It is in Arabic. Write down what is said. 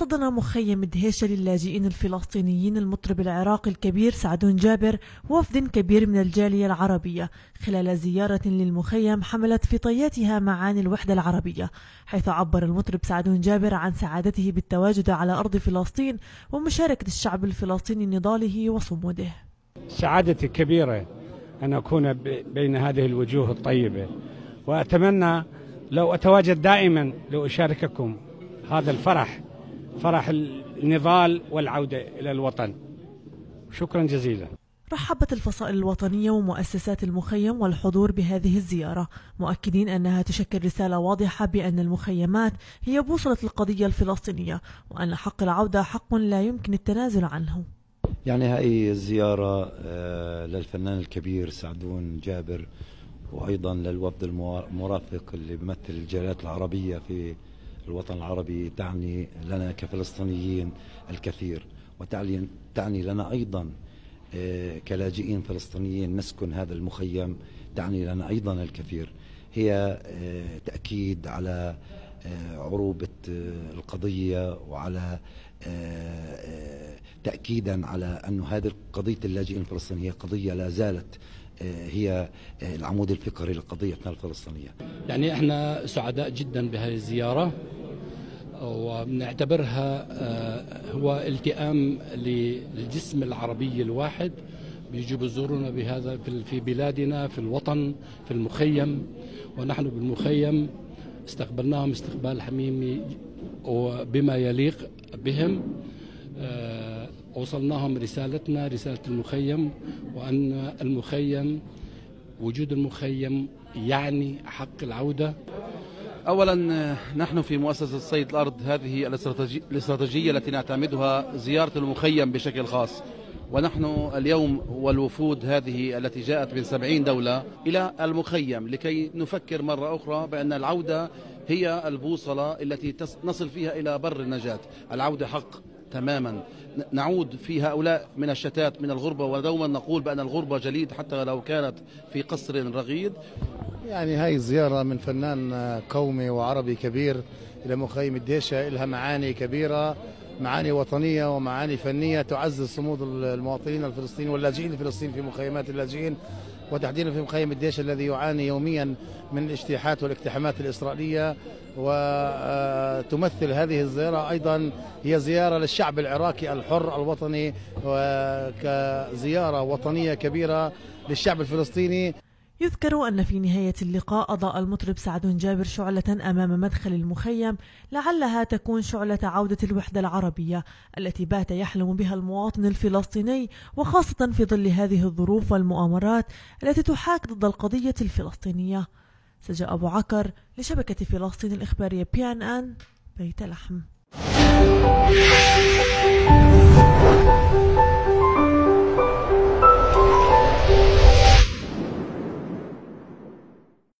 احتضن مخيم دهيشة للاجئين الفلسطينيين المطرب العراقي الكبير سعدون جابر وفد كبير من الجالية العربية. خلال زيارة للمخيم حملت في طياتها معاني الوحدة العربية حيث عبر المطرب سعدون جابر عن سعادته بالتواجد على أرض فلسطين ومشاركة الشعب الفلسطيني نضاله وصموده. سعادتي كبيرة أن أكون بين هذه الوجوه الطيبة وأتمنى لو أتواجد دائما لأشارككم هذا الفرح فرح النضال والعودة إلى الوطن. شكرا جزيلا. رحبت الفصائل الوطنية ومؤسسات المخيم والحضور بهذه الزيارة مؤكدين أنها تشكل رسالة واضحة بأن المخيمات هي بوصلة القضية الفلسطينية وأن حق العودة حق لا يمكن التنازل عنه. يعني هاي الزيارة آه، للفنان الكبير سعدون جابر وأيضا للوفد المرافق اللي بيمثل الجاليات العربية في الوطن العربي تعني لنا كفلسطينيين الكثير وتعني تعني لنا أيضا آه، كلاجئين فلسطينيين نسكن هذا المخيم تعني لنا أيضا الكثير. هي آه، تأكيد على آه، عروبة القضية وعلى تأكيدا على أن هذه قضية اللاجئين الفلسطينيين هي قضية لا زالت هي العمود الفقري لقضيتنا الفلسطينية. يعني إحنا سعداء جدا بهذه الزيارة. وبنعتبرها آه، هو التئام للجسم العربي الواحد. بيجوا بيزورونا بهذا في بلادنا في الوطن في المخيم. ونحن بالمخيم استقبلناهم استقبال حميمي وبما يليق بهم. آه، وصلناهم رسالتنا رسالة المخيم وأن المخيم وجود المخيم يعني حق العودة. اولا نحن في مؤسسة صيد الأرض هذه الاستراتيجية التي نعتمدها زيارة المخيم بشكل خاص. ونحن اليوم والوفود هذه التي جاءت من سبعين دولة إلى المخيم لكي نفكر مرة أخرى بأن العودة هي البوصلة التي نصل فيها إلى بر النجاة. العودة حق تماما. نعود في هؤلاء من الشتات من الغربة ودوما نقول بأن الغربة جليد حتى لو كانت في قصر رغيد. يعني هاي الزيارة من فنان قومي وعربي كبير إلى مخيم الديشة لها معاني كبيرة معاني وطنية ومعاني فنية تعزز صمود المواطنين الفلسطينيين واللاجئين الفلسطينيين في مخيمات اللاجئين. وتحديدا في مخيم الديش الذي يعاني يوميا من الاجتياحات والاقتحامات الإسرائيلية وتمثل هذه الزيارة أيضا هي زيارة للشعب العراقي الحر الوطني وكزيارة وطنية كبيرة للشعب الفلسطيني. يذكر أن في نهاية اللقاء أضاء المطرب سعد جابر شعلة أمام مدخل المخيم لعلها تكون شعلة عودة الوحدة العربية التي بات يحلم بها المواطن الفلسطيني وخاصة في ظل هذه الظروف والمؤامرات التي تحاك ضد القضية الفلسطينية. سجى أبو عكر لشبكة فلسطين الإخبارية بي أن أن بيت لحم.